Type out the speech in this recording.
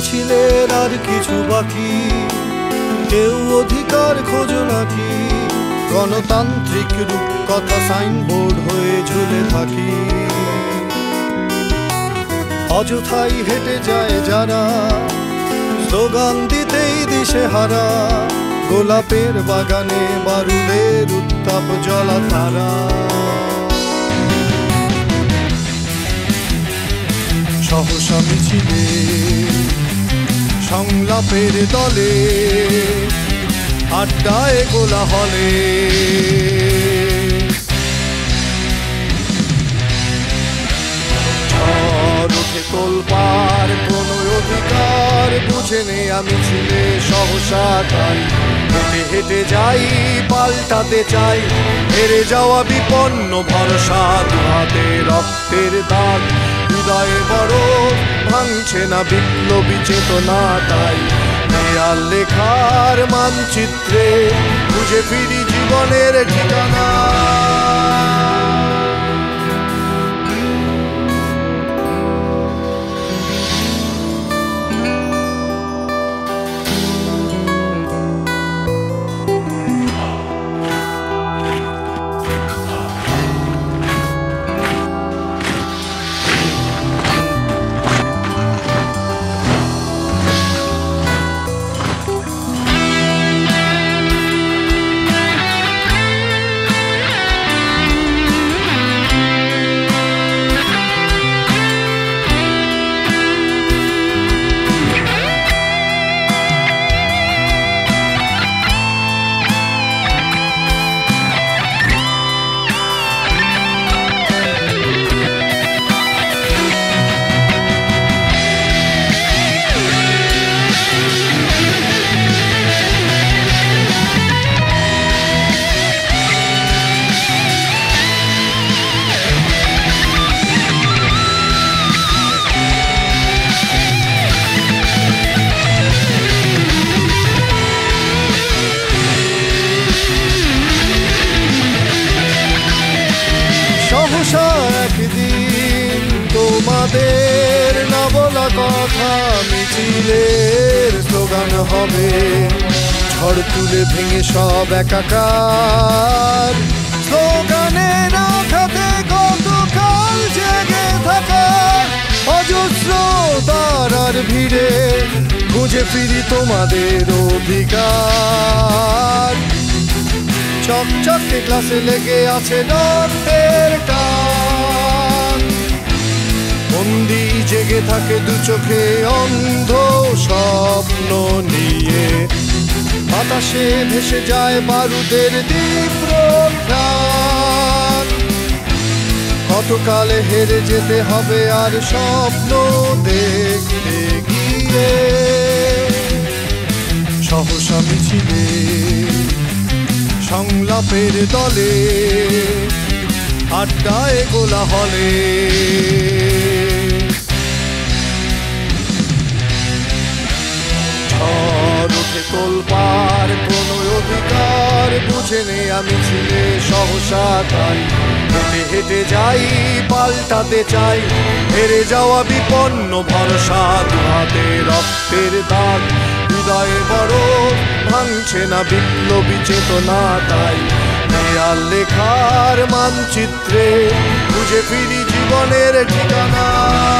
মিছিলের আর কিছু বাকি? কেউ অধিকার খোঁজ নাকি? গণতান্ত্রিক রূপকথা সাইনবোর্ড হয়ে ঝুলে থাকি। অযথাই হেঁটে যায় যারা, স্লোগান দিতেই দিশে হারা। গোলাপের বাগানে বারুদের উত্তাপ জলা তারা। সহসা মিছিলে সংলাপের দলে আড্ডায় গোলা হলে তোলপার কোন অধিকার, বুঝে আমি ছিলে সহসা তাই। হেঁটে হেঁটে যাই, পাল্টাতে চাই। হেরে যাওয়া বিপন্ন ভরসা, দুহাতে রক্তের দাগ। হৃদয়ে বড় ভাঙছে না বিপ্লবী চেতনা তাই দেয়াল লেখার মানচিত্রে খুঁজে ফিরি জীবনের ঠিকানা। তোমাদের না বলা কথা মিছিলের স্লোগান হবে। ঝড় তুলে ভেঙে সব একাকার। স্লোগানের আঘাতে কতকাল জেগে থাকা। অজস্র তারার ভিড়ে খুঁজে ফিরি তোমাদের অধিকার। চকচকে ক্লাসে লেগে আছে রক্তের টান বন্দি জেগে থাকে দু চোখে অন্ধ স্বপ্ন নিয়ে। বাতাসে ভেসে যায় বারুদের তীব্র কতকালে হেরে যেতে হবে আর স্বপ্ন দেখতে গিয়ে। সহসা মিছিলে, সংলাপের দলে, আড্ডায় গোলা হলে সহসা তাই হেঁটে হেঁটে যাই, পাল্টাতে চাই। হেরে যাওয়া বিপন্ন ভরসা দুহাতে রক্তের দাগ। হৃদয়ে বড় ভাঙছে না বিপ্লবী চেতনা তাই দেয়াল লেখার মানচিত্রে খুঁজে ফিরি জীবনের ঠিকানা।